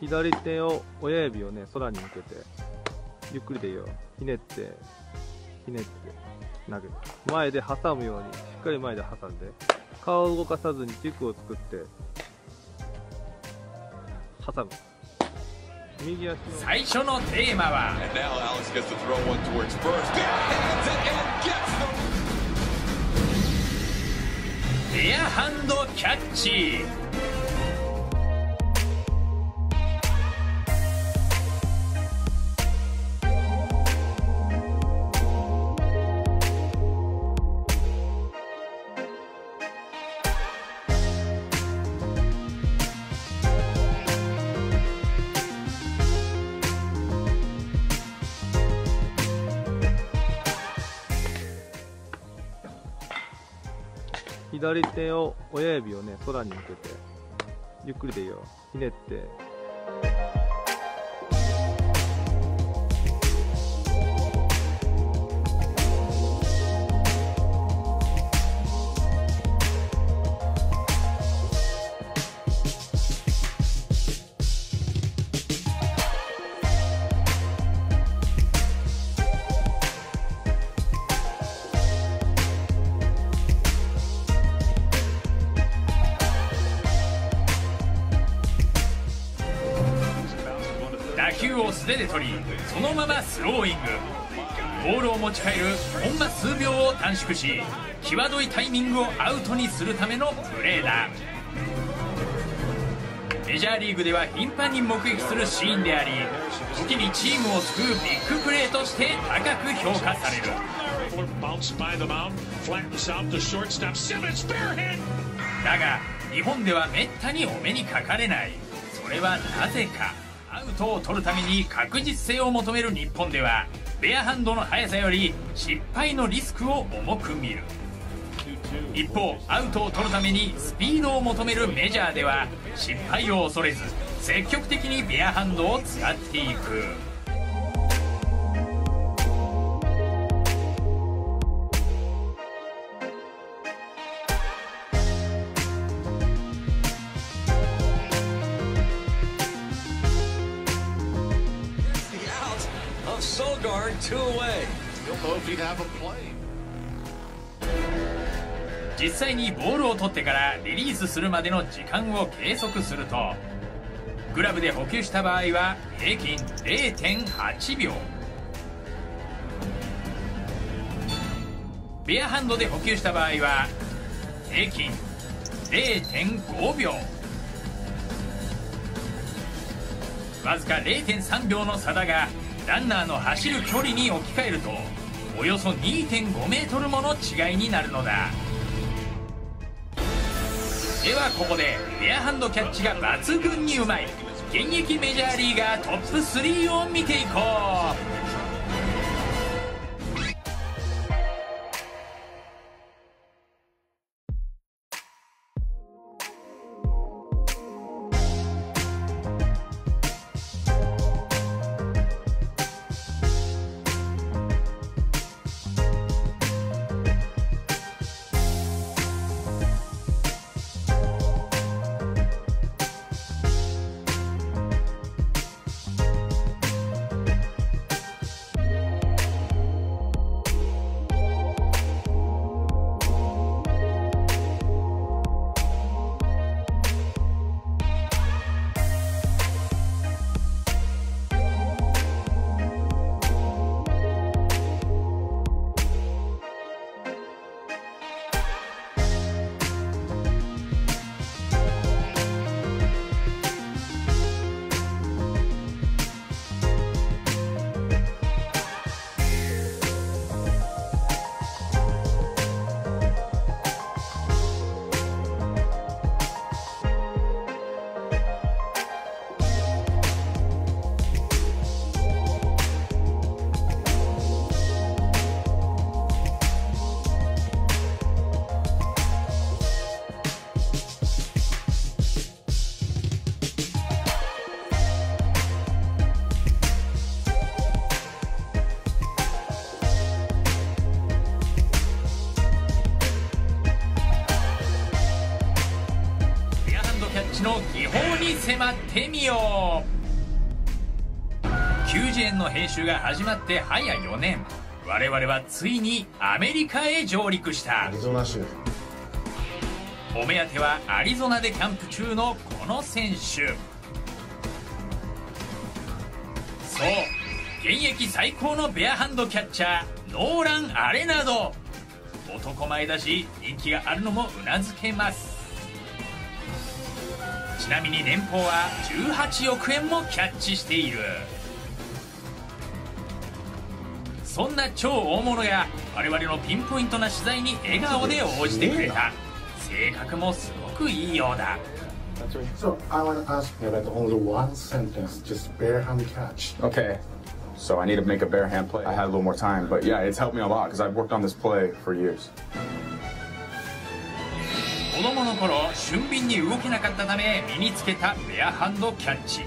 左手を親指をね空に向けてゆっくりでいいよ。ひねってひねって投げる。前で挟むようにしっかり前で挟んで顔を動かさずに軸を作って挟む。右足の。最初のテーマはベアハンドキャッチ左手を親指をね空に向けてゆっくりでいいよ。ひねって。で取りそのままスローイング。ボールを持ち帰るほんま数秒を短縮し際どいタイミングをアウトにするためのプレーだ。メジャーリーグでは頻繁に目撃するシーンであり時にチームを救うビッグプレーとして高く評価される。だが日本ではめったにお目にかかれない。それはなぜか。アウトを取るために確実性を求める日本ではベアハンドの速さより失敗のリスクを重く見る。一方アウトを取るためにスピードを求めるメジャーでは失敗を恐れず積極的にベアハンドを使っていく。実際にボールを取ってからリリースするまでの時間を計測するとグラブで補給した場合は平均0.8秒。ベアハンドで補給した場合は平均0.5秒。わずか0.3秒の差だがランナーの走る距離に置き換えるとおよそ2.5メートルもの違いになるのだ。ではここでベアハンドキャッチが抜群にうまい。現役メジャーリーガートップ3を見ていこう。みよう。90円の編集が始まって早4年。我々はついにアメリカへ上陸した。アリゾナ州。お目当てはアリゾナでキャンプ中のこの選手。そう現役最高のベアハンドキャッチャーノーラン・アレナド。男前だし人気があるのもうなずけますちなみに年俸は18億円もキャッチしているそんな超大物が我々のピンポイントな取材に笑顔で応じてくれた性格もすごくいいようだ So I want to ask you about only one sentence, just bare hand catch. Okay. So I need to make a bare hand play. I had a little more time, but yeah, it's helped me a lot because I've worked on this play for years. 子供の頃俊敏に動けなかったため身につけたベアハンドキャッチ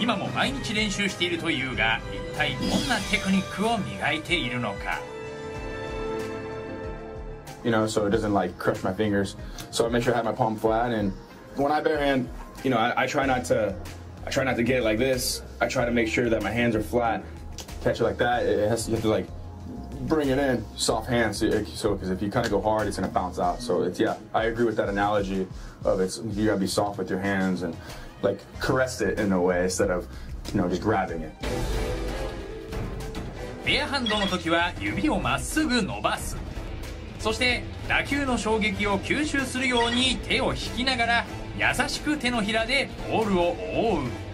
今も毎日練習しているというが一体どんなテクニックを磨いているのか You know, so it doesn't like crush my fingers. So I make sure I have my palm flat, and when I bare hand, you know, I, I try not to, I try not to get it like this. I try to make sure that my hands are flat. Catch it like that. It has you have to like bring it in soft hands. So, so because if you kind of go hard, it's gonna bounce out. So it's yeah, I agree with that analogy of it's you gotta be soft with your hands and like caress it in a way instead of you know just grabbing it. ベアハンドの時は指をまっすぐ伸ばすそして打球の衝撃を吸収するように手を引きながら優しく手のひらでボールを覆う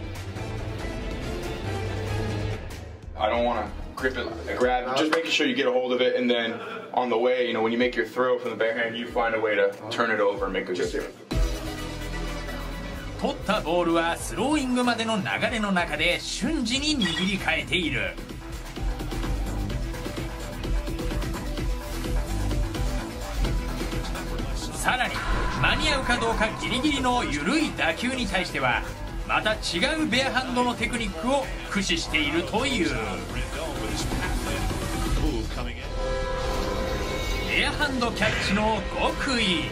I don't want to grip it, grab, it, just making sure you get a hold of it, and then on the way, you know, when you make your throw from the bare hand, you find a way to turn it over and make a good throw. 取ったボールはスローイングまでの流れの中で瞬時に握り替えているさらに間に合うかどうかギリギリの緩い打球に対してはまた違うベアハンドのテクニックを駆使しているというハンドキャッチの極意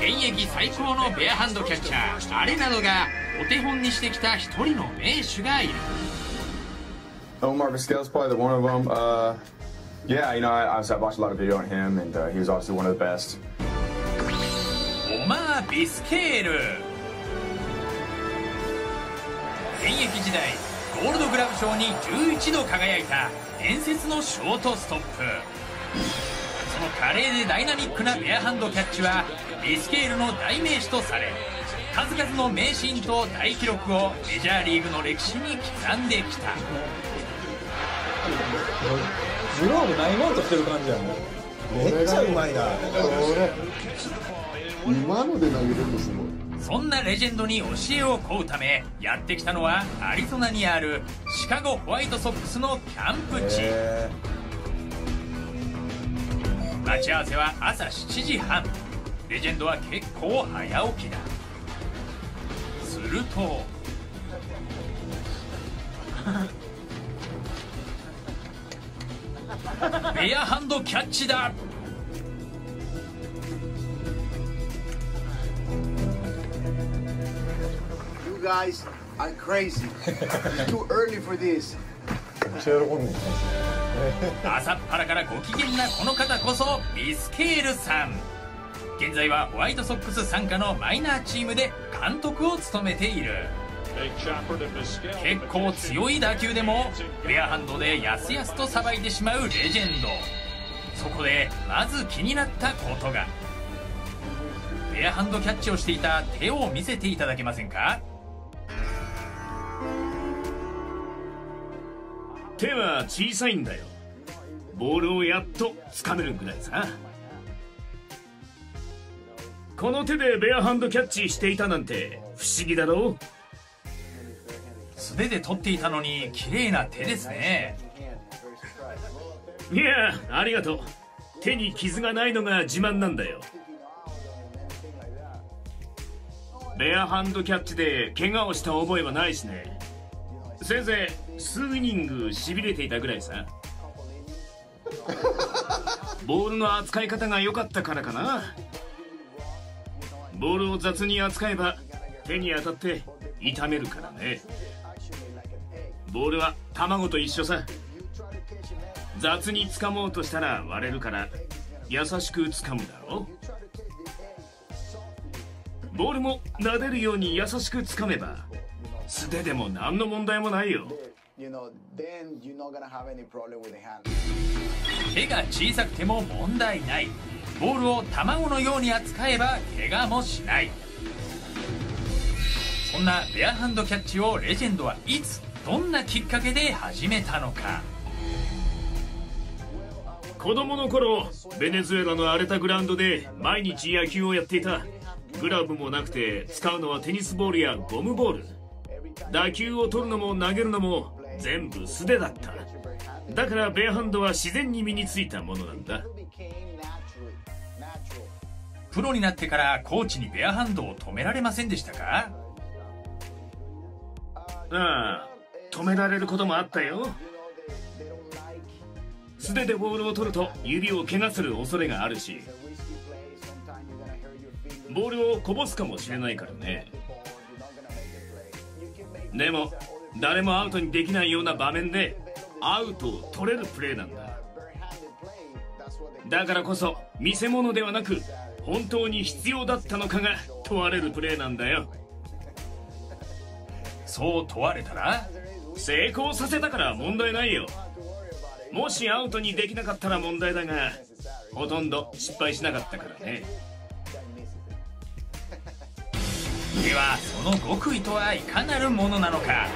現役最高のベアハンドキャッチャーアレナドがお手本にしてきた一人の名手がいる Omar Vizquel is probably one of them. Uh, yeah, you know, I, I watched a lot of video on him, and uh, he was obviously one of the best. オマー・ビスケール現役時代ゴールドグラブ賞に11度輝いた伝説のショートストップ。その華麗でダイナミックなベアハンドキャッチはビスケールの代名詞とされ数々の名シーンと大記録をメジャーリーグの歴史に刻んできた。グローブないもんとしてる感じやもん。めっちゃうまいな。これ今ので投げれるのすごいそんなレジェンドに教えを請うためやってきたのはアリゾナにあるシカゴホワイトソックスのキャンプ地。へ待ち合わせは朝7時半。レジェンドは結構早起きだ。すると。ベアハンドキャッチだ guys are crazy. it's too early for this. 朝っぱらからご機嫌なこの方こそビスケールさん。現在はホワイトソックス傘下のマイナーチームで監督を務めている。結構強い打球でもベアハンドでやすやすとさばいてしまうレジェンド。そこでまず気になったことが。ベアハンドキャッチをしていた手を見せていただけませんか？手は小さいんだよ。ボールをやっと掴めるぐらいさ。この手でベアハンドキャッチしていたなんて不思議だろ素手で取っていたのに綺麗な手ですね。いやありがとう。手に傷がないのが自慢なんだよ。ベアハンドキャッチで怪我をした覚えはないしね。せいぜい数イニングしびれていたぐらいさ。ボールの扱い方が良かったからかな。ボールを雑に扱えば手に当たって痛めるからね。ボールは卵と一緒さ。雑に掴もうとしたら割れるから優しく掴むだろ。ボールも撫でるように優しく掴めば素手でも何の問題もないよ。You know, then you're not gonna have any problem with the hand. 手が小さくても問題ない。ボールを卵のように扱えば怪我もしない。そんなベアハンドキャッチをレジェンドはいつどんなきっかけで始めたのか。子供の頃ベネズエラの荒れたグラウンドで毎日野球をやっていた。グラブもなくて使うのはテニスボールやゴムボール。打球を取るのも投げるのも全部素手だった。だからベアハンドは自然に身についたものなんだ。プロになってからコーチにベアハンドを止められませんでしたか？うん止められることもあったよ。素手でボールを取ると指を怪我する恐れがあるしボールをこぼすかもしれないからね。でも誰もアウトにできないような場面でアウトを取れるプレーなんだ。だからこそ見せ物ではなく本当に必要だったのかが問われるプレーなんだよ。そう問われたら成功させたから問題ないよ。もしアウトにできなかったら問題だがほとんど失敗しなかったからね。ではその極意とはいかなるものなのか。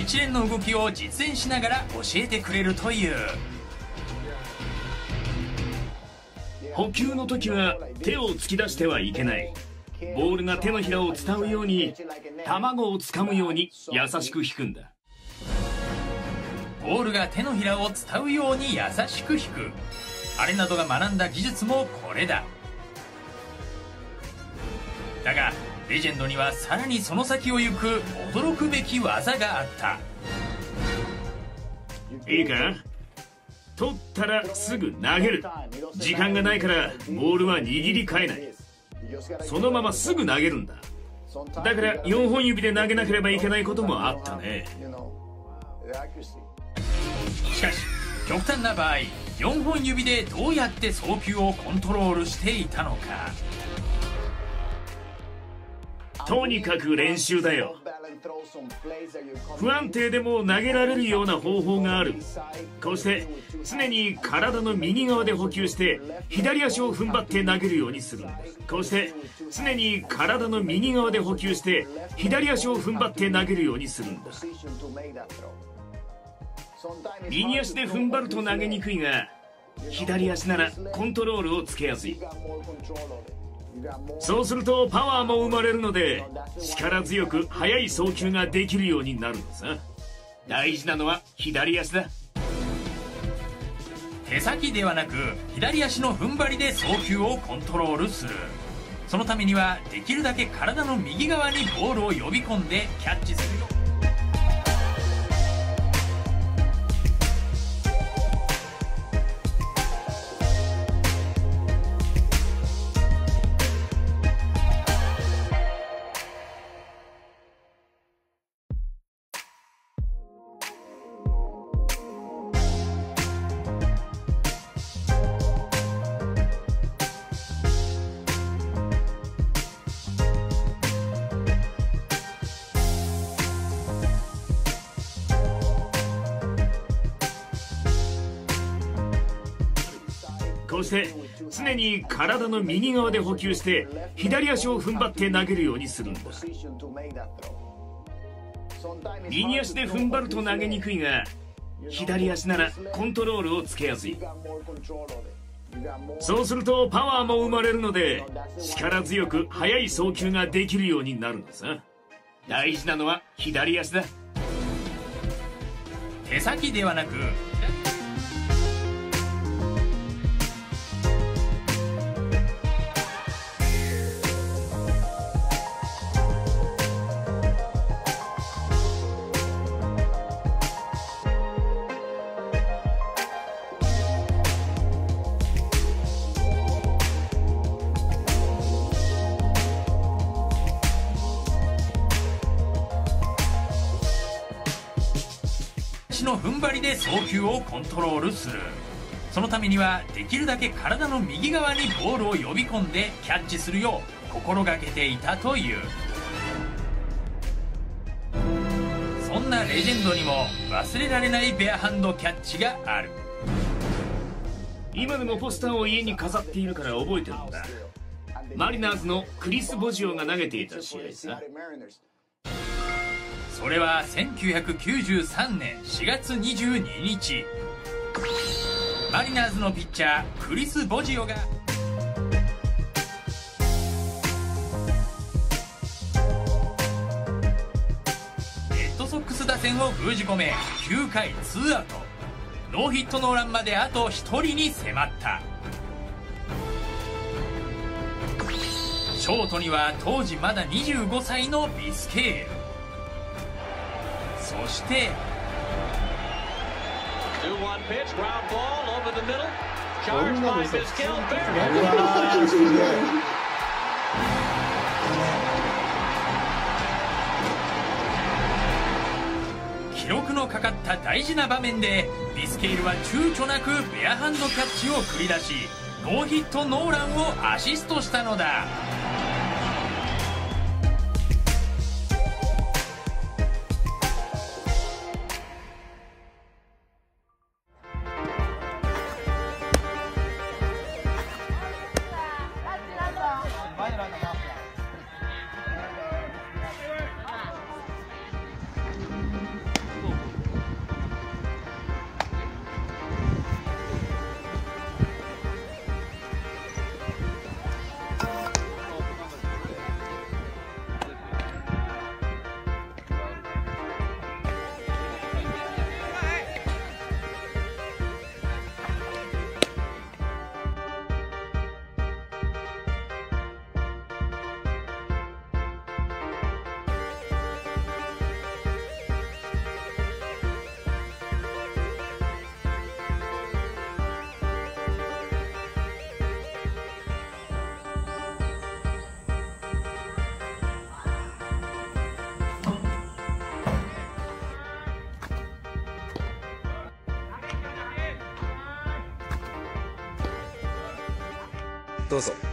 一連の動きを実演しながら教えてくれるという。補給の時は手を突き出してはいけない。ボールが手のひらを伝うように卵をつかむように優しく引くんだ。ボールが手のひらを伝うように優しく引く。あれなどが学んだ技術もこれだ。だがレジェンドにはさらにその先を行く驚くべき技があった。いいか？取ったらすぐ投げる。時間がないからボールは握り替えない。そのまますぐ投げるんだ。だから4本指で投げなければいけないこともあったね.しかし極端な場合4本指でどうやって送球をコントロールしていたのかとにかく練習だよ。不安定でも投げられるような方法がある。こうして常に体の右側で補給して左足を踏ん張って投げるようにする。こうして常に体の右側で補給して左足を踏ん張って投げるようにするんだ。右足で踏ん張ると投げにくいが左足ならコントロールをつけやすい。そうするとパワーも生まれるので力強く速い送球ができるようになるんださ大事なのは左足だ。手先ではなく左足の踏ん張りで送球をコントロールする。そのためにはできるだけ体の右側にボールを呼び込んでキャッチする。よして常に体の右側で補給して左足を踏ん張って投げるようにするんだ。右足で踏ん張ると投げにくいが左足ならコントロールをつけやすい。そうするとパワーも生まれるので力強く速い送球ができるようになるんださ。大事なのは左足だ。手先ではなく踏ん張りで送球をコントロールする。そのためにはできるだけ体の右側にボールを呼び込んでキャッチするよう心がけていたという。そんなレジェンドにも忘れられないベアハンドキャッチがある。今でもポスターを家に飾っているから覚えてるんだ。マリナーズのクリス・ボジオが投げていた試合さそれは1993年4月22日。マリナーズのピッチャークリス・ボジオが。レッドソックス打線を封じ込め9回ツーアウト。ノーヒットノーランまであと1人に迫った。ショートには当時まだ25歳のビスケール。そして記録のかかった大事な場面でビスケールは躊躇なくベアハンドキャッチを繰り出しノーヒットノーランをアシストしたのだどうぞ。